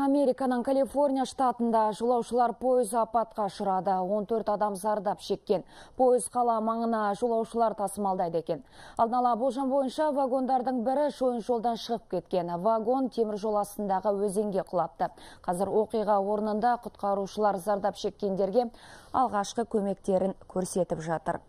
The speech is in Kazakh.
Американың Калифорния штатында жолаушылар пойызы апатқа ұшырады. 14 адам зардап шеккен. Пойыз қала маңына жолаушылар тасымалдайды екен. Алдын болжам бойынша вагондардың бірі шойын жолдан шығып кеткен. Вагон темір жол астындағы өзенге құлапты. Қазір оқиға орнында құтқарушылар зардап шеккендерге алғашқы көмектерін көрсетіп жатыр.